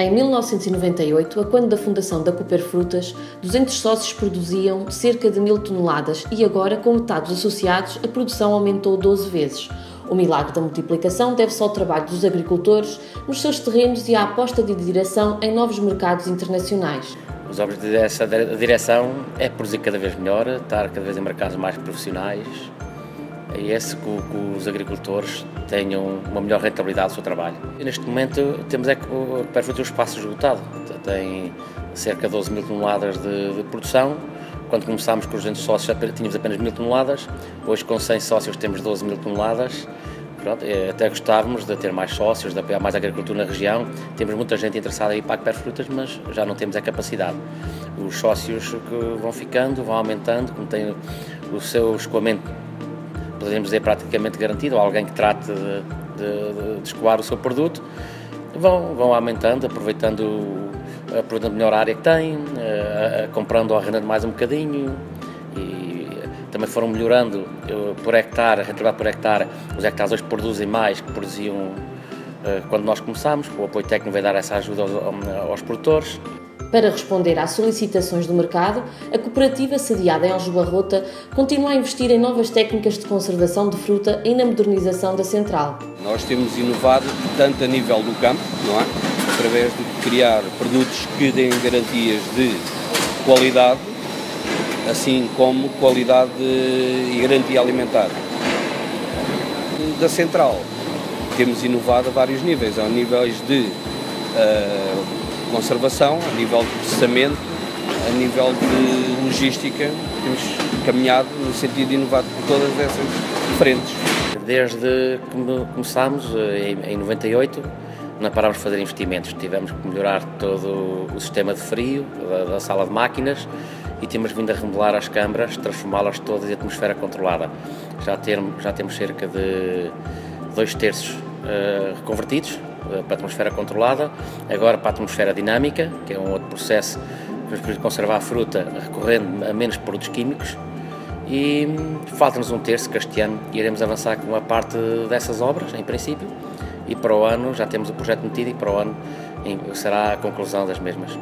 Em 1998, a quando da fundação da Cooper Frutas, 200 sócios produziam cerca de mil toneladas e agora, com metade dos associados, a produção aumentou 12 vezes. O milagre da multiplicação deve-se ao trabalho dos agricultores nos seus terrenos e à aposta de direção em novos mercados internacionais. Os objetivos dessa direção é produzir cada vez melhor, estar cada vez em mercados mais profissionais, é esse que, que, os agricultores tenham uma melhor rentabilidade do seu trabalho. E neste momento temos é que o Perfeito o espaço esgotado, tem cerca de 12 mil toneladas de, de produção, quando começámos com os 200 sócios tínhamos apenas mil toneladas, hoje com 100 sócios temos 12 mil toneladas, Pronto, é, até gostávamos de ter mais sócios, de apoiar mais a agricultura na região. Temos muita gente interessada em ir para a Frutas, mas já não temos a capacidade. Os sócios que vão ficando, vão aumentando, como tem o seu escoamento podemos dizer, praticamente garantido, ou alguém que trate de, de, de escoar o seu produto, vão, vão aumentando, aproveitando, aproveitando melhor a área que têm, uh, comprando ou arrendando mais um bocadinho e também foram melhorando uh, por hectare, a por hectare, os hectares hoje produzem mais que produziam uh, quando nós começámos, o apoio técnico vai dar essa ajuda aos, aos produtores. Para responder às solicitações do mercado, a cooperativa sediada em Aljubarrota continua a investir em novas técnicas de conservação de fruta e na modernização da central. Nós temos inovado tanto a nível do campo, não é? através de criar produtos que deem garantias de qualidade, assim como qualidade e garantia alimentar. Da central, temos inovado a vários níveis, a níveis de uh, conservação, a nível de processamento, a nível de logística, temos caminhado no sentido de inovar por todas essas frentes. Desde que começámos, eh, em 98, não parámos de fazer investimentos. Tivemos que melhorar todo o sistema de frio da, da sala de máquinas e temos vindo a remodelar as câmaras, transformá-las todas em atmosfera controlada. Já, ter, já temos cerca de dois terços uh, reconvertidos para a atmosfera controlada, agora para a atmosfera dinâmica, que é um outro processo permite conservar a fruta recorrendo a menos produtos químicos. E hum, falta-nos um terço que este ano iremos avançar com a parte dessas obras, em princípio, e para o ano já temos o projeto metido e para o ano será a conclusão das mesmas.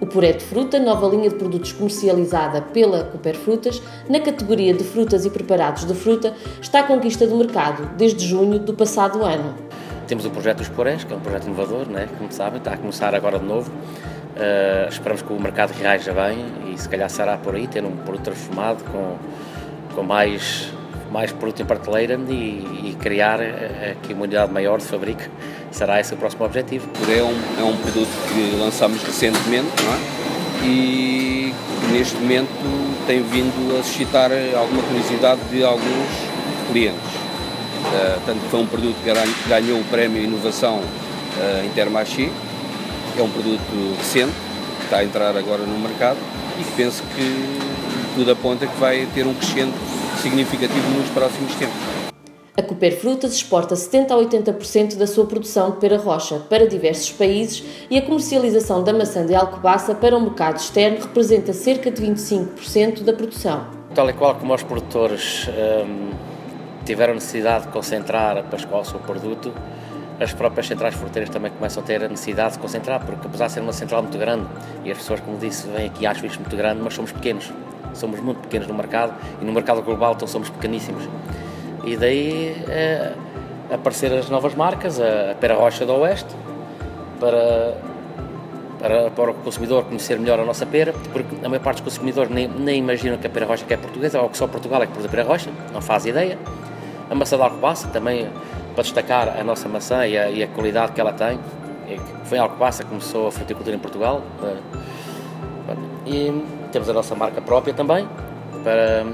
O puré de fruta, nova linha de produtos comercializada pela Cooper Frutas, na categoria de frutas e preparados de fruta, está à conquista do mercado desde junho do passado ano. Temos o projeto dos Porés, que é um projeto inovador, né? como sabem, está a começar agora de novo. Uh, esperamos que o mercado reaja bem e se calhar será por aí, ter um produto transformado com, com mais, mais produto em prateleira e, e criar uh, aqui uma unidade maior de fabrico. Será esse o próximo objetivo. É um, é um produto que lançamos recentemente não é? e neste momento tem vindo a suscitar alguma curiosidade de alguns clientes. Uh, tanto que foi um produto que ganhou o prémio Inovação uh, Intermarché, é um produto recente, que está a entrar agora no mercado e que penso que tudo aponta que vai ter um crescente significativo nos próximos tempos. A Cooper Frutas exporta 70 a 80% da sua produção de pera rocha para diversos países e a comercialização da maçã de Alcobaça para o mercado externo representa cerca de 25% da produção. Tal e qual como os produtores um tiveram necessidade de concentrar para escoar o seu produto, as próprias centrais fruteiras também começam a ter a necessidade de concentrar, porque apesar de ser uma central muito grande, e as pessoas, como disse, vêm aqui acham isto muito grande, mas somos pequenos. Somos muito pequenos no mercado e no mercado global então somos pequeníssimos. E daí é, aparecer as novas marcas, a Pera Rocha do Oeste, para, para, para o consumidor conhecer melhor a nossa pera, porque a maior parte dos consumidores nem, nem imaginam que a Pera Rocha é portuguesa ou que só Portugal é que produz a Pera Rocha, não faz ideia. A maçã de Alcobaça, também para destacar a nossa maçã e a, e a qualidade que ela tem. Foi em Alcobaça que começou a fruticultura em Portugal. Eh, e temos a nossa marca própria também, para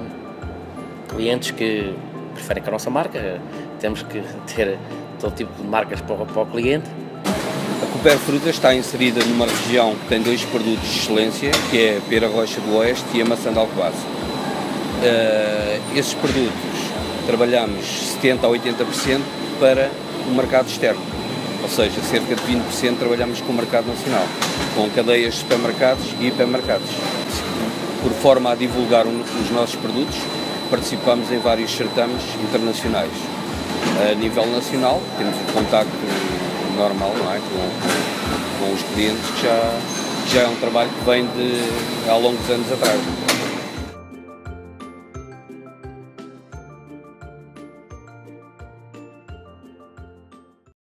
clientes que preferem com a nossa marca. Temos que ter todo tipo de marcas para para o cliente. A Cooper Frutas está inserida numa região que tem dois produtos de excelência, que é a pera rocha do oeste e a maçã de alcobaça. Uh, esses produtos trabalhamos 70% a 80% para o mercado externo, ou seja, cerca de 20% trabalhamos com o mercado nacional, com cadeias de supermercados e hipermercados. Por forma a divulgar os nossos produtos, participamos em vários certames internacionais. A nível nacional, temos um contacto normal, não é? Com, com os clientes, que já, já é um trabalho que vem de há longos anos atrás.